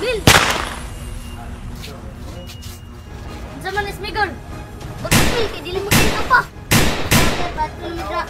Bill! Unsa man is Migol? Bakit kay dili mo kay pa? Bakit ko nitra?